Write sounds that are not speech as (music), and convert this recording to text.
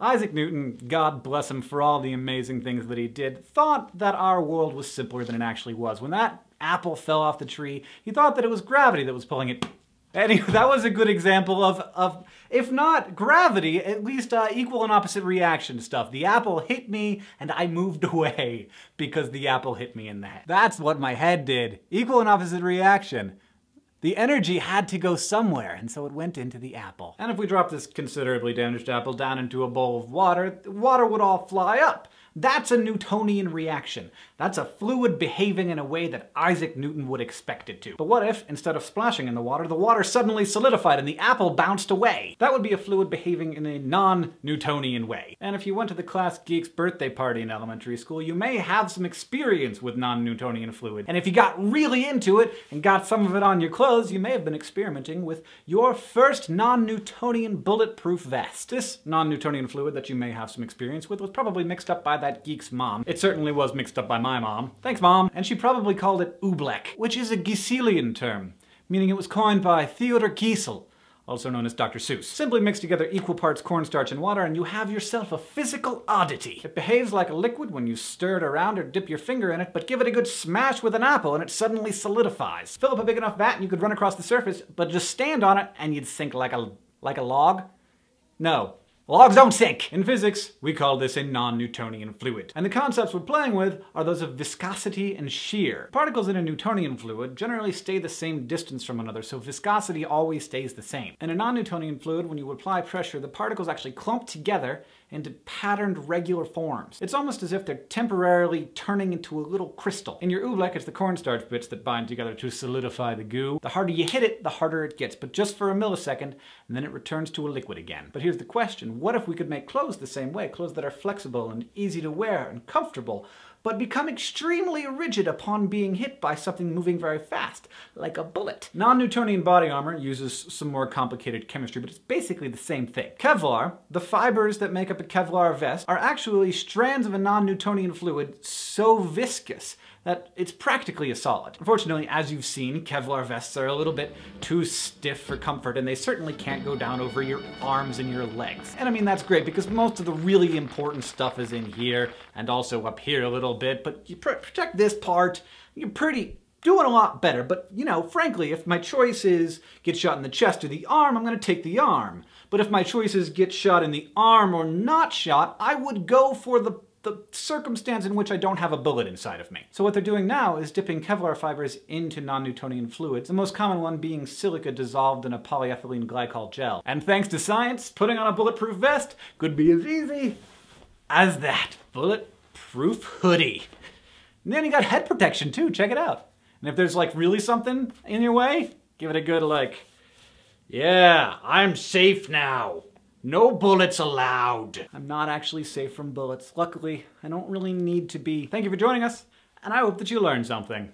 Isaac Newton, God bless him for all the amazing things that he did, thought that our world was simpler than it actually was. When that apple fell off the tree, he thought that it was gravity that was pulling it Anyway, (laughs) that was a good example of, of if not gravity, at least uh, equal and opposite reaction stuff. The apple hit me and I moved (laughs) away because the apple hit me in the head. That's what my head did. Equal and opposite reaction. The energy had to go somewhere, and so it went into the apple. And if we drop this considerably damaged apple down into a bowl of water, the water would all fly up. That's a Newtonian reaction. That's a fluid behaving in a way that Isaac Newton would expect it to. But what if, instead of splashing in the water, the water suddenly solidified and the apple bounced away? That would be a fluid behaving in a non-Newtonian way. And if you went to the class geek's birthday party in elementary school, you may have some experience with non-Newtonian fluid. And if you got really into it and got some of it on your clothes, you may have been experimenting with your first non-Newtonian bulletproof vest. This non-Newtonian fluid that you may have some experience with was probably mixed up by that geek's mom. It certainly was mixed up by my mom. Thanks, mom. And she probably called it oobleck, which is a Geiselian term, meaning it was coined by Theodor Geisel, also known as Dr. Seuss. Simply mix together equal parts cornstarch and water and you have yourself a physical oddity. It behaves like a liquid when you stir it around or dip your finger in it, but give it a good smash with an apple and it suddenly solidifies. Fill up a big enough vat and you could run across the surface, but just stand on it and you'd sink like a, like a log. No, Logs don't sink! In physics, we call this a non-Newtonian fluid. And the concepts we're playing with are those of viscosity and shear. Particles in a Newtonian fluid generally stay the same distance from another, so viscosity always stays the same. In a non-Newtonian fluid, when you apply pressure, the particles actually clump together into patterned regular forms. It's almost as if they're temporarily turning into a little crystal. In your oobleck, it's the cornstarch bits that bind together to solidify the goo. The harder you hit it, the harder it gets, but just for a millisecond, and then it returns to a liquid again. But here's the question, what if we could make clothes the same way? Clothes that are flexible and easy to wear and comfortable, but become extremely rigid upon being hit by something moving very fast, like a bullet. Non-Newtonian body armor uses some more complicated chemistry, but it's basically the same thing. Kevlar, the fibers that make up a Kevlar vest, are actually strands of a non-Newtonian fluid so viscous that it's practically a solid. Unfortunately, as you've seen, Kevlar vests are a little bit too stiff for comfort and they certainly can't go down over your arms and your legs. And I mean, that's great because most of the really important stuff is in here and also up here a little bit, but you pr protect this part, you're pretty doing a lot better. But, you know, frankly, if my choice is get shot in the chest or the arm, I'm gonna take the arm. But if my choice is get shot in the arm or not shot, I would go for the the circumstance in which I don't have a bullet inside of me. So what they're doing now is dipping Kevlar fibers into non-Newtonian fluids, the most common one being silica dissolved in a polyethylene glycol gel. And thanks to science, putting on a bulletproof vest could be as easy as that. Bulletproof hoodie. And then you got head protection too, check it out. And if there's like really something in your way, give it a good like, yeah, I'm safe now. No bullets allowed. I'm not actually safe from bullets. Luckily, I don't really need to be. Thank you for joining us, and I hope that you learned something.